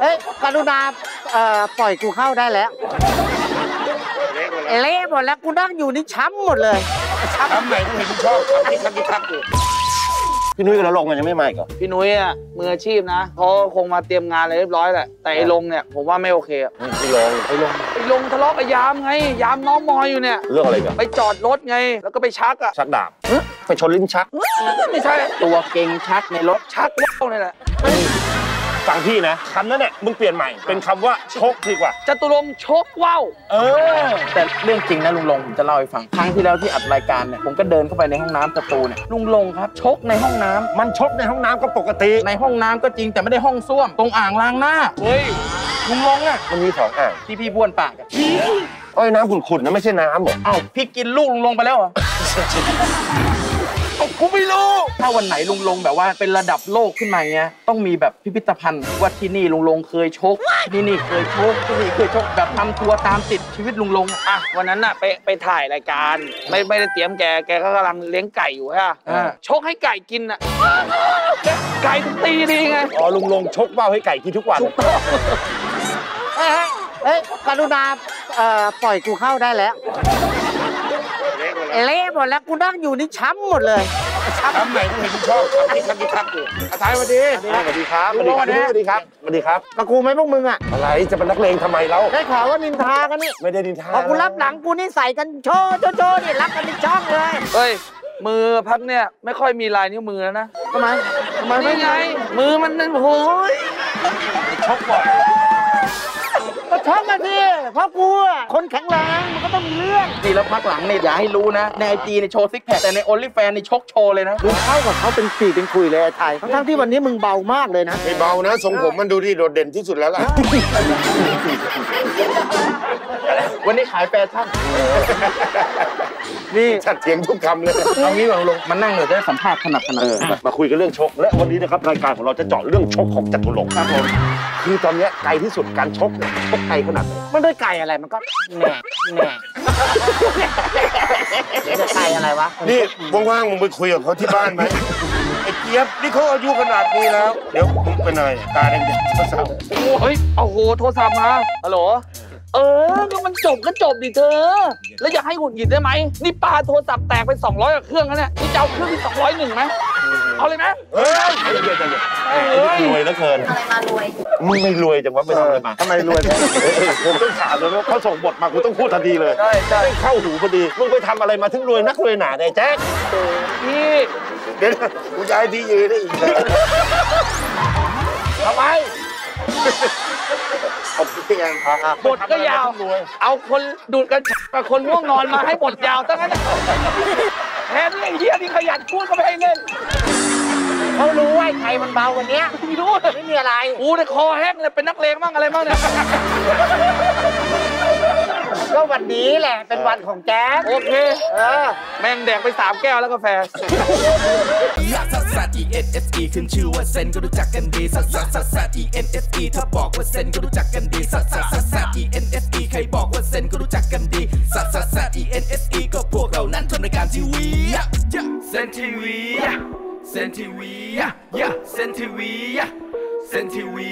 เอ้ยกรุณาเอ่อปล่อยกูเข้าได้แล้วเละหมดแล้วกูนั่งอยู่นี่ช้ำหมดเลยทำไหนก็เห็นมึงชอบทำที่ทักที่ทักอยู่พี่นุ้ยกับเราลงกันยังไม่มาอีกเหรอพี่นุ้ยอะมืออาชีพนะเขาคงมาเตรียมงานอะไรเรียบร้อยแหละแต่ไอ้ลงเนี่ยผมว่าไม่โอเคอะพี่ลงไอ้ลงไอ้ลงทะเลาะกับยามไงยามน้องมอยอยู่เนี่ย เรื่องอะไรกันไปจอดรถไง แล้วก็ไปชักอะชักดาบไปชนลิ้นชัก ไม่ใช่ตัวเก่งชักในรถชักว่าวนี่แหละ ฟังพี่นะคำนั้นเนี่ยมึงเปลี่ยนใหม่ เป็นคำว่าชกดีกว่า จตุรงค์ชกว่าวเออ แต่เรื่องจริงนะลุงลงผมจะเล่าให้ฟัง ครั้งที่แล้วที่อัดรายการเนี่ยผมก็เดินเข้าไปในห้องน้ำประตูเนี่ยลุงลงครับ ชกในห้องน้ำมันชกในห้องน้ำก็ปกติ ในห้องน้ำก็จริงแต่ไม่ได้ห้องส้วม ตรงอ่างล้างหน้าเฮ้ยลุงลงอะมันมีสองอ่างที่พี่บ้วนปากอะอ้อยน้ำขุ่นๆนะไม่ใช่น้ำเหรอเอ้าพี่กินลูกลุงลงไปแล้วเหรอเอ้า กูไม่รู้ ถ้าวันไหนลุงลงแบบว่าเป็นระดับโลกขึ้นมาเงี้ยต้องมีแบบพิพิธภัณฑ์ว่าที่นี่ลุงลงเคยชกที่นี่เคยชกที่นี่เคยชกแบบทำทัวร์ตามติดชีวิตลุงลงอะอะวันนั้นน่ะไปไปถ่ายรายการ ไม่ไม่ได้เตรียมแกแกก็กำลังเลี้ยงไก่อยู่ฮะอ่าชกให้ไก่กินอะไก่ถึงตีดีไงอ๋อลุงลงชกว่าวให้ไก่กินทุกวันเอ้ยเอ้ยกรุณาเอ่อปล่อยกูเข้าได้แล้วเละหมดแล้วกูนั่งอยู่นี่ช้ำหมดเลย ทำไหนก็เห็นมึงชอบทำที่ทักที่ทักอยู่อาทายสวัสดีสวัสดีครับสวัสดีครับสวัสดีครับสวัสดีครับกับกูไหมพวกมึงอะอะไรจะเป็นนักเลงทำไมเราได้ข่าวว่านินทากันนี่ไม่ได้ดินทาพอกูรับหลังกูนี่ใส่กันโชว์โชว์โชว์นี่รับกันในช่องเลยเฮ้ยมือพักเนี่ยไม่ค่อยมีลายนิ้วมือแล้วนะทำไมทำไมไม่นี่ไง มือมันนั่นโอ้ยชกบ่อยก็ช็อกกันสิ เพราะกูอะคนแข็งแรงมันก็ต้องมีเรื่องนี่แล้วพักหลังเนี่ยอย่าให้รู้นะ ในไอจีในยโชว์ซิกแพคแต่ในโอลิแฟนในยชกโชว์เลยนะมึงเข้ากับเขาเป็นปีเป็นคุยเลยไอ้ไทยทั้งๆที่วันนี้มึงเบามากเลยนะ ไม่เบานะทรงผมมันดูที่โดดเด่นที่สุดแล้วล่ะ วันนี้ขายแฟชั่น นี่ชัดเถียงทุกคำเลยเอางี้ก่อนลงมานั่งเลยจะได้สัมภาษณ์ถนัดถนัดเออมามาคุยกันเรื่องชก และวันนี้นะครับรายการของเราจะเจาะเรื่องชกของจตุรงค์ครับผมคือตอนเนี้ยไกลที่สุดการชกเนี่ยชกไกลขนาดไหนมันด้วยไก่อะไรมันก็แหน่แหน่จะไก่อะไรวะนี่ว่างๆมึงไปคุยกับเขาที่บ้านไหมไอ้เจี๊ยบนี่เขาอายุขนาดนี้แล้ว เดี๋ยวมึงเป็นอะไรตาแดงๆเศร้าโอ้เฮ้ยโอ้โหโทรศัพท์มาฮัลโหล เออก็มันจบก็จบดิเธอ แล้วอยากให้หงุดหงิดได้ไหม นี่ปาโทรศัพท์แตกไป 200กับเครื่องแล้วเนี่ยนี่จะเอาเครื่องที่201ไหมเอาเลยไหมๆเฮ้ยใจเย็นใจเย็นเอ้ยรวยแล้วเกินอะไรมารวยมึงไม่รวยจังวะไปทำอะไรมาทำไมรวยผมต้องถามเลยว่าเขาส่งบทมากูต้องพูดทันทีเลยใช่ใช่เข้าหูพอดีมึงไปทำอะไรมาถึงรวยนักรวยหนาเนี่ยแจ๊คพี่เดี๋ยวนะกูย้ายที่ยืนได้อีกแล้วทำไม ขอบคุณที่ยังครับบทก็ยาว เอาคนดูดกันกับคนง่วงนอนมาให้บทยาวตั้งนั้นแทนไอ้เหี้ยที่ขยันพูดก็ไม่ให้เล่นเขารู้ว่าไอ้ไข่มันเบาวันเนี้ยไม่รู้ไม่มีอะไรกูในยคอแห้งเลยเป็นนักเลงบ้างอะไรบ้างเนี่ยก็ วันนี้แหละ เป็นวันของแจ๊สโอเค เออ แม่งแดกไปสามแก้วแล้วกาแฟลักซัสซัส E N S E ขึ้นชื่อว่าเซนก็รู้จักกันดีซัสซัสซัสซัส E N S E ถ้าบอกว่าเซนก็รู้จักกันดีซัสซัสซัสซัส E N S E ใครบอกว่าเซนก็รู้จักกันดีซัสซัสซัส E N S E ก็พวกเรานั้นทำรายการทีวีเซนทีวีเซนทีวีเซนทีวีเซนทีวี